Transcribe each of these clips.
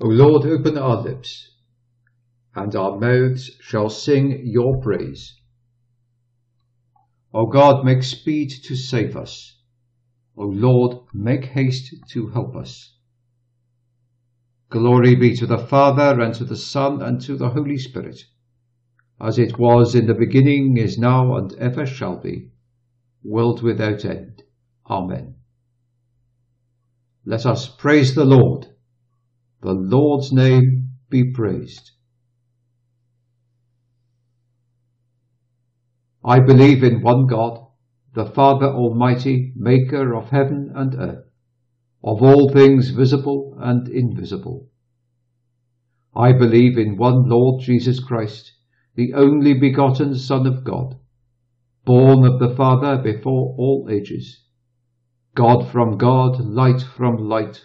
O Lord, open our lips, and our mouths shall sing your praise. O God, make speed to save us. O Lord, make haste to help us. Glory be to the Father, and to the Son, and to the Holy Spirit, as it was in the beginning, is now, and ever shall be, world without end. Amen. Let us praise the Lord. The Lord's name be praised. I believe in one God, the Father Almighty, maker of heaven and earth, of all things visible and invisible. I believe in one Lord Jesus Christ, the only begotten Son of God, born of the Father before all ages, God from God, light from light,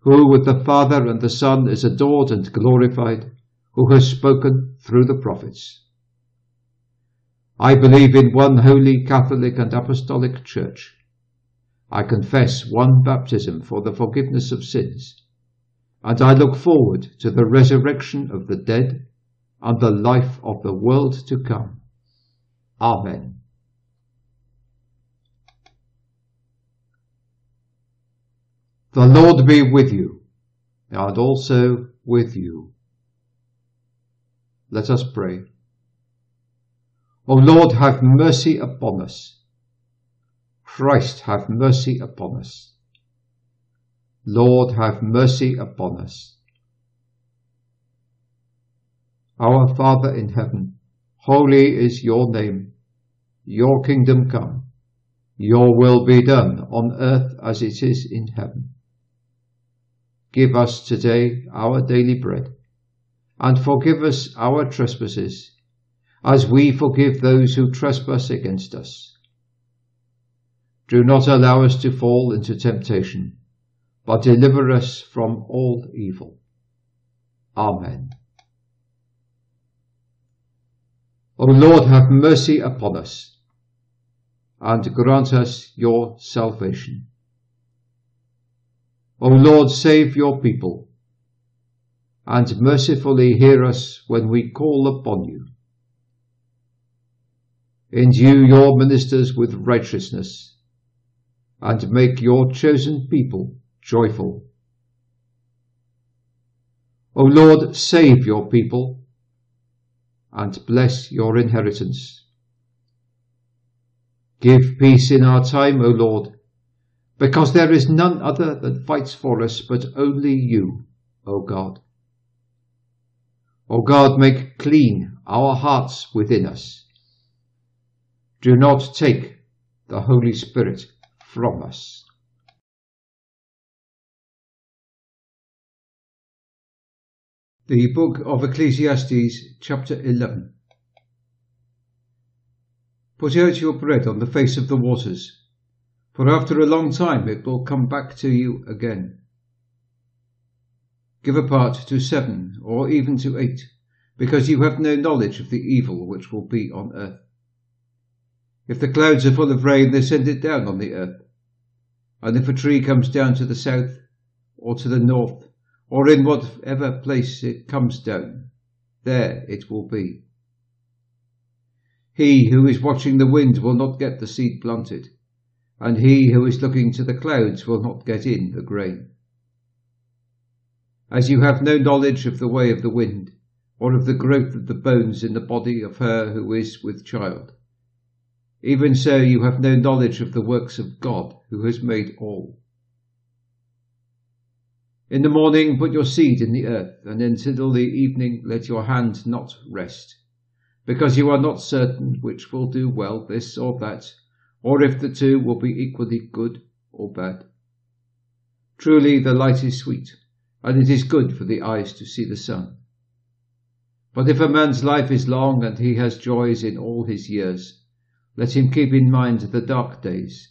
who with the Father and the Son is adored and glorified, who has spoken through the prophets. I believe in one holy Catholic and Apostolic Church. I confess one baptism for the forgiveness of sins, and I look forward to the resurrection of the dead and the life of the world to come. Amen. The Lord be with you, and also with you. Let us pray. O Lord, have mercy upon us. Christ, have mercy upon us. Lord, have mercy upon us. Our Father in heaven, holy is your name. Your kingdom come. Your will be done on earth as it is in heaven. Give us today our daily bread, and forgive us our trespasses, as we forgive those who trespass against us. Do not allow us to fall into temptation, but deliver us from all evil. Amen. O Lord, have mercy upon us, and grant us your salvation. O Lord, save your people, and mercifully hear us when we call upon you. Endue your ministers with righteousness, and make your chosen people joyful. O Lord, save your people, and bless your inheritance. Give peace in our time, O Lord, because there is none other that fights for us but only you, O God. O God, make clean our hearts within us. Do not take the Holy Spirit from us. The Book of Ecclesiastes, chapter 11. Put out your bread on the face of the waters for after a long time it will come back to you again. Give a part to seven, or even to eight, because you have no knowledge of the evil which will be on earth. If the clouds are full of rain, they send it down on the earth. And if a tree comes down to the south, or to the north, or in whatever place it comes down, there it will be. He who is watching the wind will not get the seed planted and he who is looking to the clouds will not get in the grain. As you have no knowledge of the way of the wind, or of the growth of the bones in the body of her who is with child. Even so you have no knowledge of the works of God who has made all. In the morning put your seed in the earth, and until the evening let your hand not rest, because you are not certain which will do well, this or that, or if the two will be equally good or bad. Truly the light is sweet, and it is good for the eyes to see the sun. But if a man's life is long and he has joys in all his years, let him keep in mind the dark days,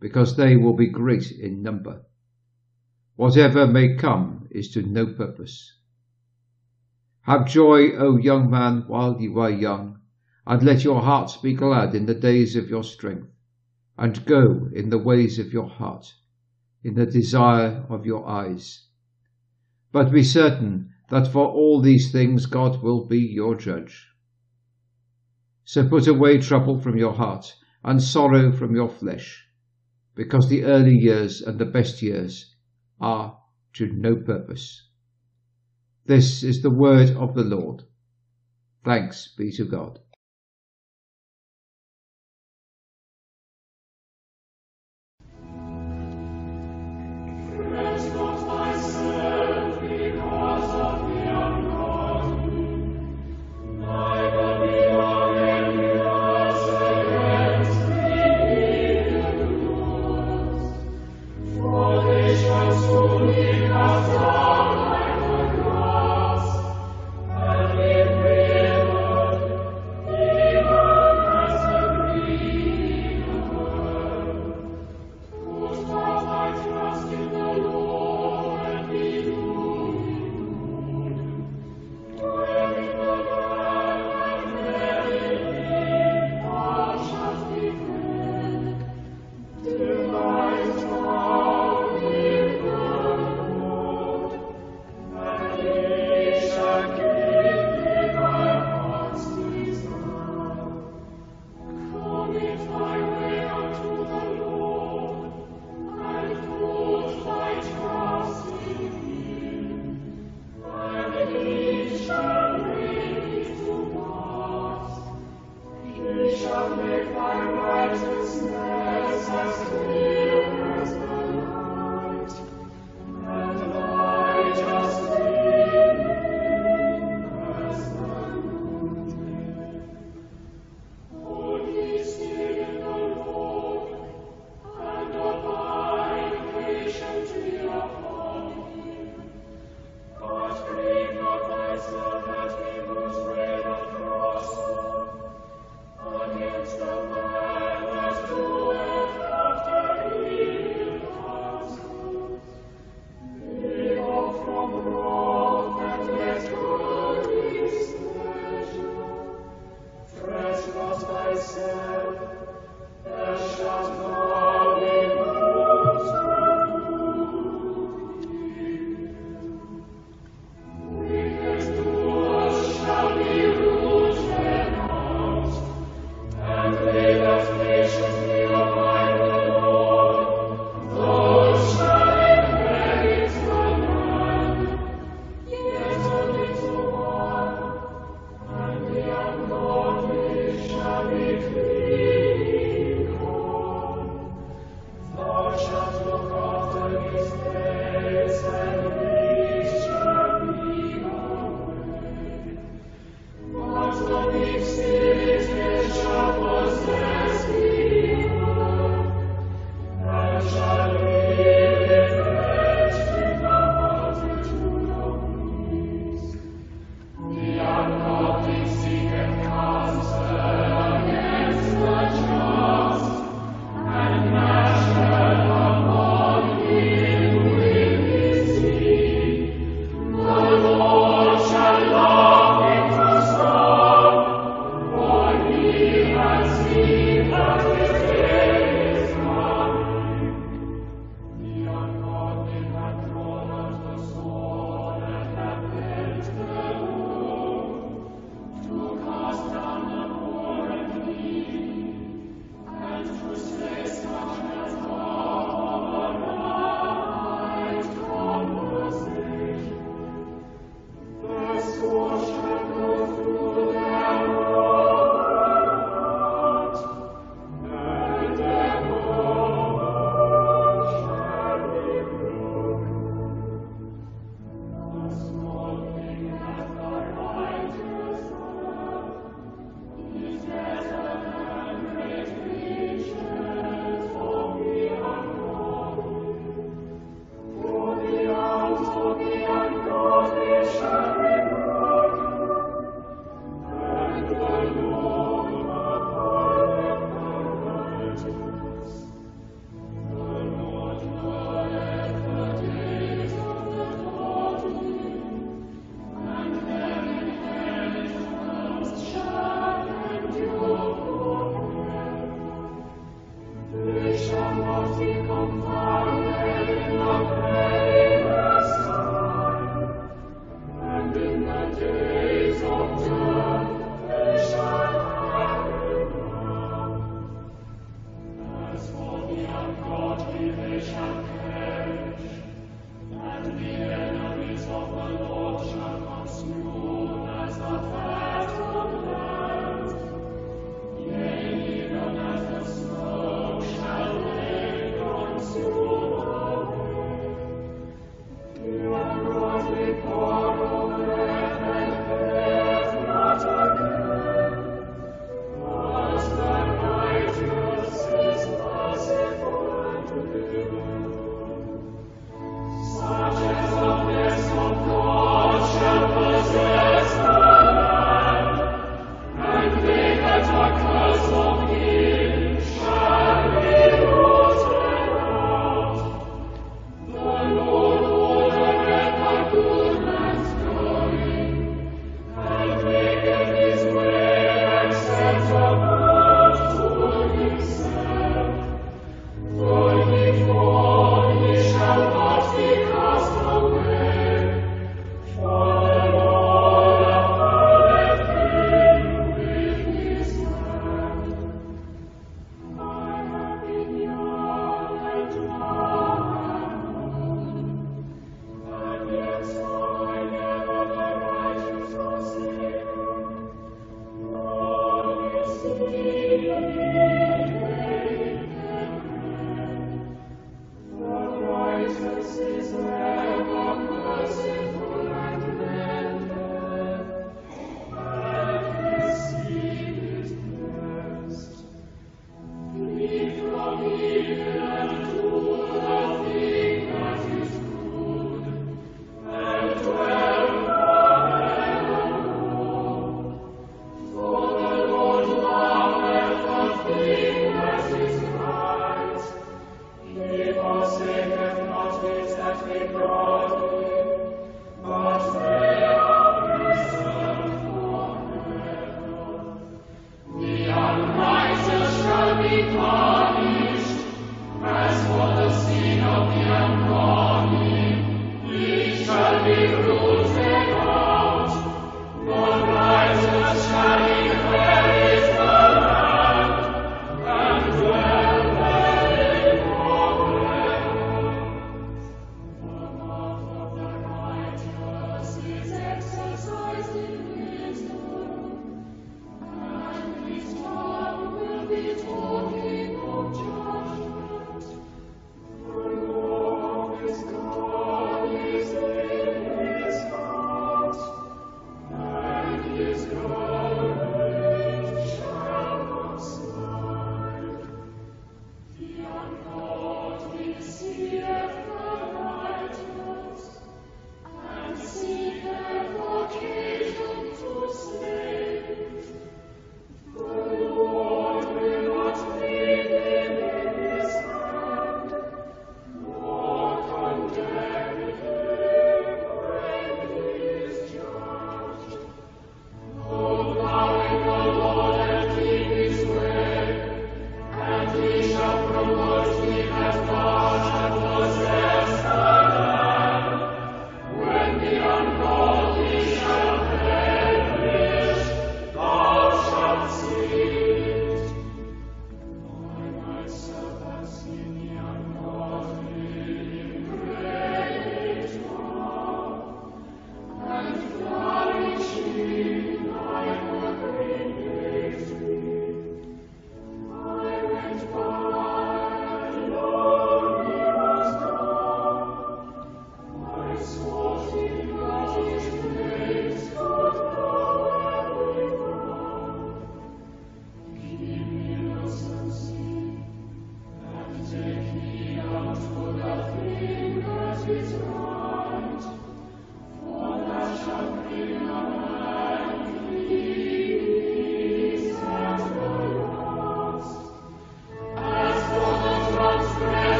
because they will be great in number. Whatever may come is to no purpose. Have joy, O young man, while you are young, and let your hearts be glad in the days of your strength, and go in the ways of your heart, in the desire of your eyes. But be certain that for all these things God will be your judge. So put away trouble from your heart and sorrow from your flesh, because the early years and the best years are to no purpose. This is the word of the Lord. Thanks be to God.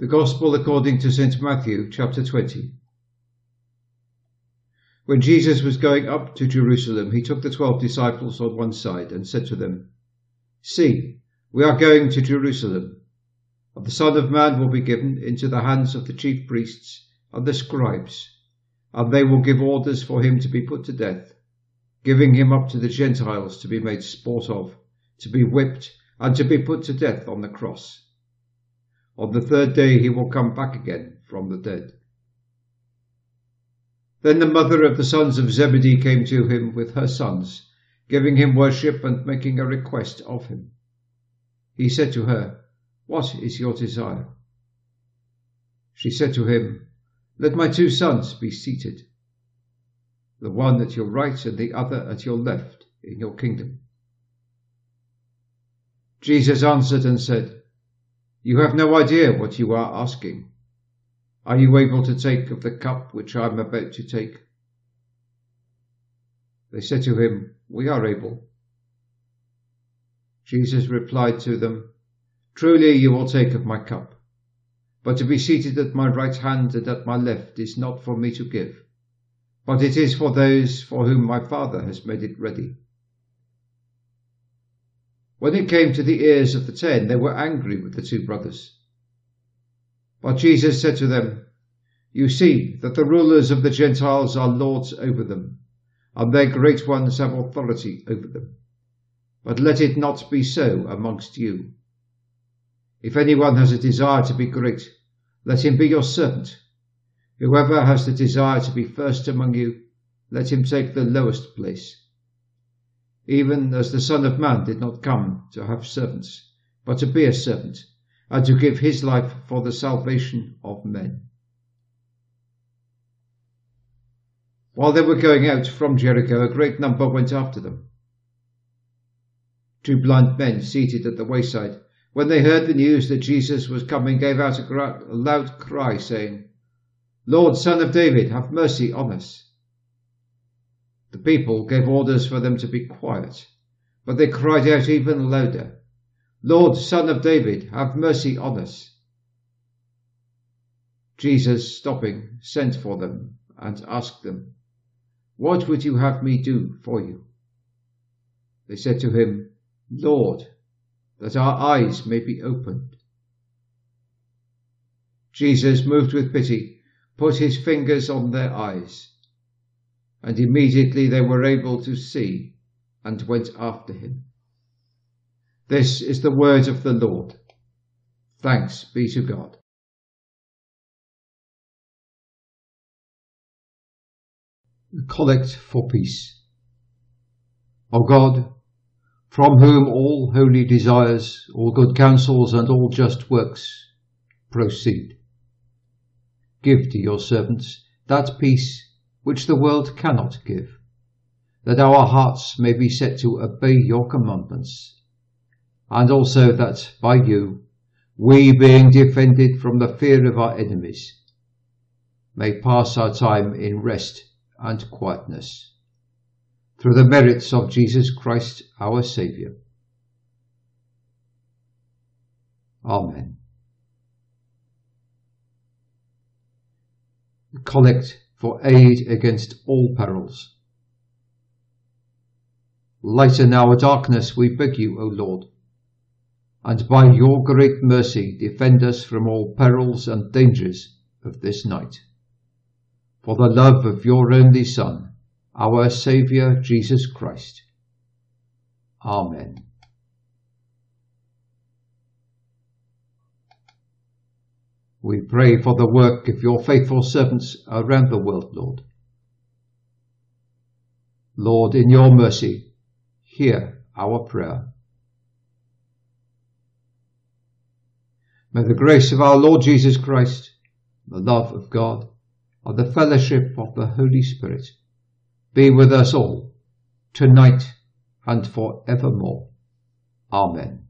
The Gospel according to St. Matthew, chapter 20. When Jesus was going up to Jerusalem, he took the twelve disciples on one side and said to them, See, we are going to Jerusalem, and the Son of Man will be given into the hands of the chief priests and the scribes, and they will give orders for him to be put to death, giving him up to the Gentiles to be made sport of, to be whipped, and to be put to death on the cross. On the third day he will come back again from the dead. Then the mother of the sons of Zebedee came to him with her sons, giving him worship and making a request of him. He said to her, What is your desire? She said to him, Let my two sons be seated, the one at your right and the other at your left in your kingdom. Jesus answered and said, you have no idea what you are asking. Are you able to take of the cup which I am about to take? They said to him, We are able. Jesus replied to them, Truly you will take of my cup, but to be seated at my right hand and at my left is not for me to give, but it is for those for whom my Father has made it ready. When it came to the ears of the ten, they were angry with the two brothers. But Jesus said to them, You see that the rulers of the Gentiles are lords over them, and their great ones have authority over them. But let it not be so amongst you. If anyone has a desire to be great, let him be your servant. Whoever has the desire to be first among you, let him take the lowest place even as the Son of Man did not come to have servants, but to be a servant, and to give his life for the salvation of men. While they were going out from Jericho, a great number went after them. Two blind men seated at the wayside, when they heard the news that Jesus was coming, gave out a, loud cry, saying, Lord, Son of David, have mercy on us. The people gave orders for them to be quiet, but they cried out even louder, Lord, Son of David, have mercy on us. Jesus, stopping, sent for them and asked them, What would you have me do for you? They said to him, Lord, that our eyes may be opened. Jesus, moved with pity, put his fingers on their eyes and immediately they were able to see and went after him. This is the word of the Lord. Thanks be to God. Collect for Peace. O God, from whom all holy desires, all good counsels, and all just works proceed, give to your servants that peace which the world cannot give, that our hearts may be set to obey your commandments, and also that by you, we being defended from the fear of our enemies, may pass our time in rest and quietness, through the merits of Jesus Christ our Saviour. Amen. Collect for aid against all perils. Lighten our darkness, we beg you, O Lord, and by your great mercy defend us from all perils and dangers of this night. For the love of your only Son, our Saviour Jesus Christ. Amen. We pray for the work of your faithful servants around the world, Lord. Lord, in your mercy, hear our prayer. May the grace of our Lord Jesus Christ, the love of God, and the fellowship of the Holy Spirit be with us all, tonight and for evermore. Amen.